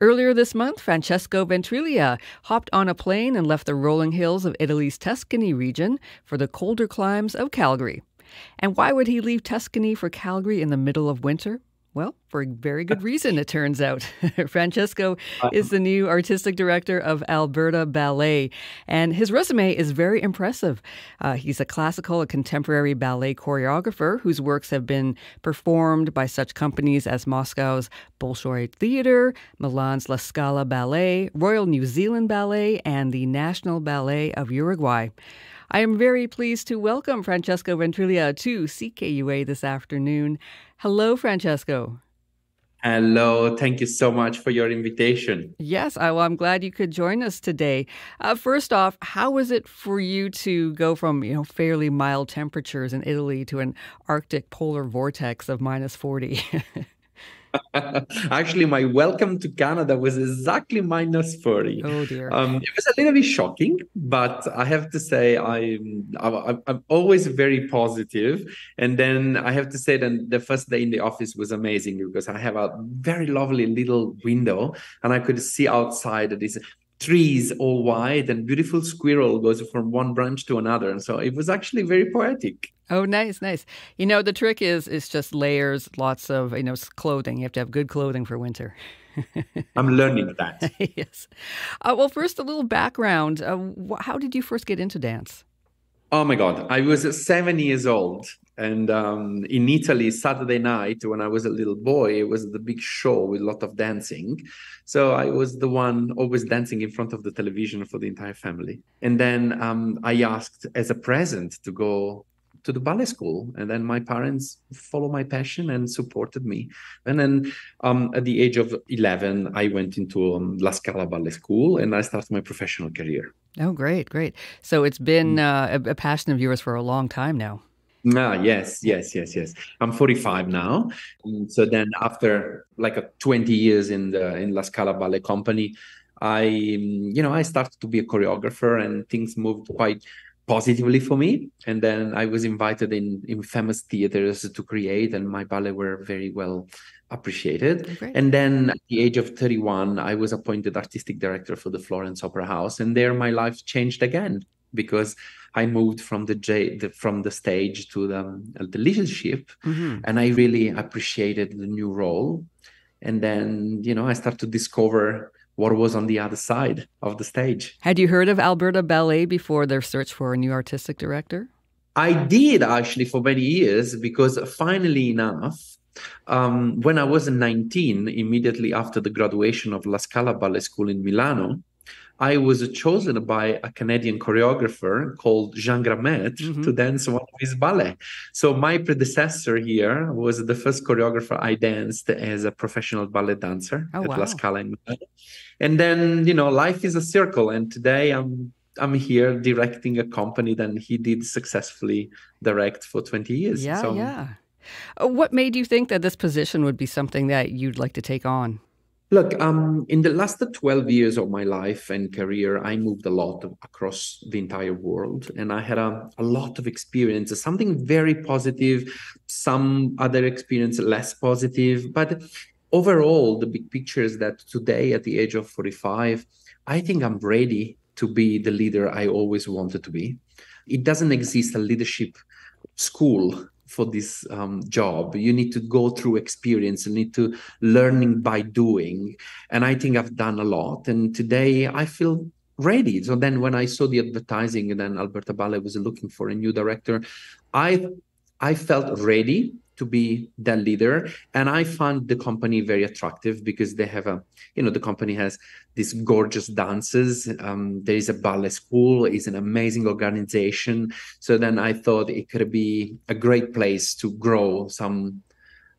Earlier this month, Francesco Ventriglia hopped on a plane and left the rolling hills of Italy's Tuscany region for the colder climes of Calgary. And why would he leave Tuscany for Calgary in the middle of winter? Well, for a very good reason, it turns out. Francesco uh, is the new artistic director of Alberta Ballet, and his resume is very impressive. Uh, he's a classical and contemporary ballet choreographer whose works have been performed by such companies as Moscow's Bolshoi Theatre, Milan's La Scala Ballet, Royal New Zealand Ballet, and the National Ballet of Uruguay. I am very pleased to welcome Francesco Ventriglia to CKUA this afternoon. Hello, Francesco. Hello, thank you so much for your invitation. Yes, I, well, I'm glad you could join us today. Uh, first off, how was it for you to go from you know fairly mild temperatures in Italy to an Arctic polar vortex of minus 40? Actually, my welcome to Canada was exactly minus 40. Oh, dear. Um, it was a little bit shocking, but I have to say, I'm, I'm, I'm always very positive. And then I have to say that the first day in the office was amazing because I have a very lovely little window and I could see outside this trees all white and beautiful squirrel goes from one branch to another and so it was actually very poetic oh nice nice. You know the trick is is just layers lots of you know clothing. You have to have good clothing for winter. I'm learning that. Yes. Uh, well first a little background. Uh, how did you first get into dance? Oh my god. I was seven years old and um, in Italy, Saturday night, when I was a little boy, it was the big show with a lot of dancing. So I was the one always dancing in front of the television for the entire family. And then um, I asked as a present to go to the ballet school. And then my parents followed my passion and supported me. And then um, at the age of 11, I went into um, La Scala Ballet School and I started my professional career. Oh, great, great. So it's been mm. uh, a passion of yours for a long time now. Ah, yes, yes, yes, yes. I'm 45 now. And so then after like a 20 years in the in La Scala Ballet Company, I you know, I started to be a choreographer and things moved quite positively for me. And then I was invited in in famous theaters to create and my ballet were very well appreciated. Oh, and then at the age of 31, I was appointed artistic director for the Florence Opera House and there my life changed again because I moved from the, J, the from the stage to the, the leadership, mm-hmm. and I really appreciated the new role. And then you know I started to discover what was on the other side of the stage. Had you heard of Alberta Ballet before their search for a new artistic director? I did actually for many years because finally enough, um, when I was 19, immediately after the graduation of La Scala Ballet School in Milano, I was chosen by a Canadian choreographer called Jean Grand-Maître mm-hmm. to dance one of his ballet. So my predecessor here was the first choreographer I danced as a professional ballet dancer oh, at wow. La Scala. And then, you know, life is a circle. And today I'm I'm here directing a company that he did successfully direct for 20 years. Yeah, so, yeah. Uh, what made you think that this position would be something that you'd like to take on? Look, um, in the last 12 years of my life and career, I moved a lot across the entire world and I had a, a lot of experiences, something very positive, some other experience less positive. But overall, the big picture is that today, at the age of 45, I think I'm ready to be the leader I always wanted to be. It doesn't exist a leadership school for this um, job. You need to go through experience you need to learning by doing. And i think i've done a lot. And today i feel ready. So then when i saw the advertising and then alberta ballet was looking for a new director i i felt ready to be that leader and i found the company very attractive because they have a you know the company has these gorgeous dances um, there is a ballet school is an amazing organization so then i thought it could be a great place to grow some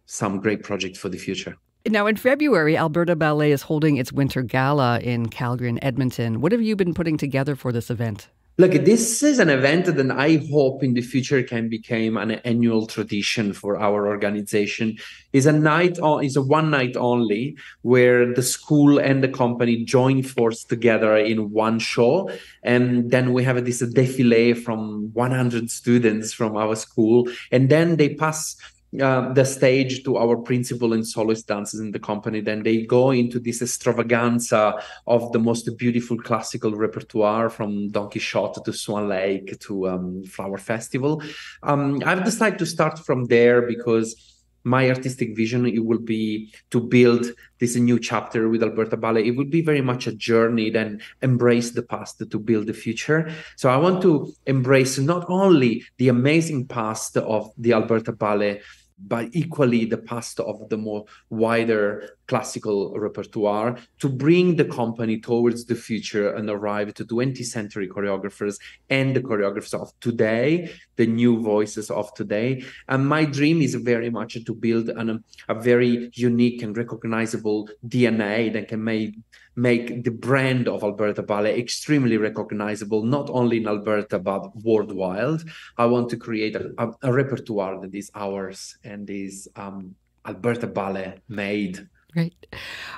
some great project for the future now, in February, Alberta Ballet is holding its winter gala in Calgary and Edmonton. What have you been putting together for this event? Look, this is an event that I hope in the future can become an annual tradition for our organization. Is a night on, is a one night only where the school and the company join force together in one show, and then we have this defile from 100 students from our school, and then they pass uh, the stage to our principal and soloist dancers in the company. Then they go into this extravaganza of the most beautiful classical repertoire from Don Quixote to Swan Lake to um, Flower Festival. Um, I've decided to start from there because my artistic vision it will be to build this new chapter with alberta ballet. It will be very much a journey then embrace the past to build the future. So i want to embrace not only the amazing past of the alberta ballet but equally the past of the more wider classical repertoire to bring the company towards the future and arrive to 20th century choreographers and the choreographers of today the new voices of today. And my dream is very much to build an, a very unique and recognizable dna that can make make the brand of Alberta Ballet extremely recognizable, not only in Alberta, but worldwide. I want to create a, a, a repertoire that is ours and is um, Alberta Ballet made. Right.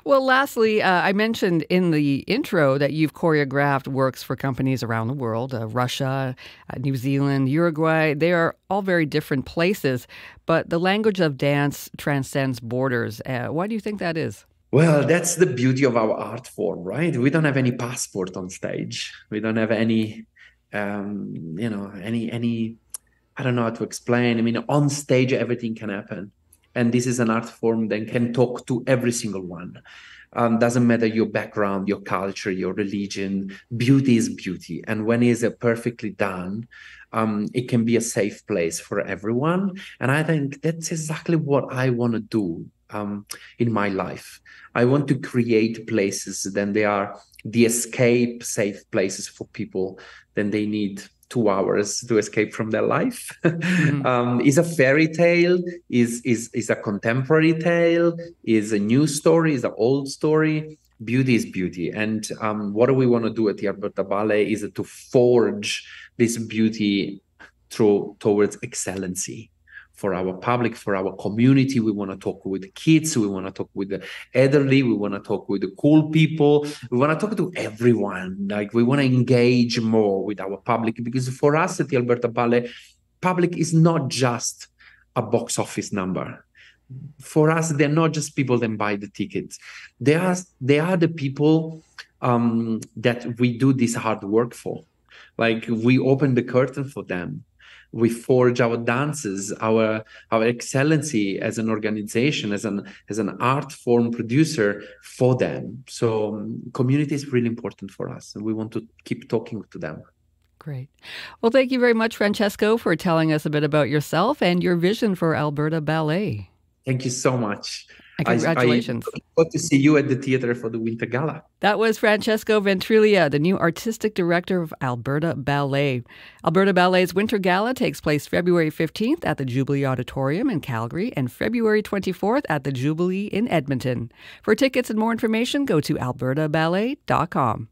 Well, lastly, uh, I mentioned in the intro that you've choreographed works for companies around the world uh, Russia, uh, New Zealand, Uruguay. They are all very different places, but the language of dance transcends borders. Uh, why do you think that is? Well, that's the beauty of our art form, right? We don't have any passport on stage. We don't have any, um, you know, any any. I don't know how to explain. I mean, on stage everything can happen, and this is an art form that can talk to every single one. Um, doesn't matter your background, your culture, your religion. Beauty is beauty, and when it's uh, perfectly done, um, it can be a safe place for everyone. And I think that's exactly what I want to do um, in my life. I want to create places, then they are the escape safe places for people. Then they need two hours to escape from their life. mm-hmm. um, is a fairy tale, is is is a contemporary tale, is a new story, is an old story. Beauty is beauty, and um, what do we want to do at the Alberta Ballet is to forge this beauty through towards excellency for our public, for our community. We want to talk with the kids. We want to talk with the elderly. We want to talk with the cool people. We want to talk to everyone. Like we want to engage more with our public because for us at the Alberta Ballet, public is not just a box office number. For us, they're not just people that buy the tickets. They are they are the people um, that we do this hard work for. Like we open the curtain for them we forge our dances our our excellency as an organization as an as an art form producer for them so um, community is really important for us and we want to keep talking to them Great. Well, thank you very much, Francesco, for telling us a bit about yourself and your vision for Alberta Ballet. Thank you so much. Congratulations. I, I to see you at the theater for the Winter Gala. That was Francesco Ventriglia, the new artistic director of Alberta Ballet. Alberta Ballet's Winter Gala takes place February 15th at the Jubilee Auditorium in Calgary and February 24th at the Jubilee in Edmonton. For tickets and more information, go to albertaballet.com.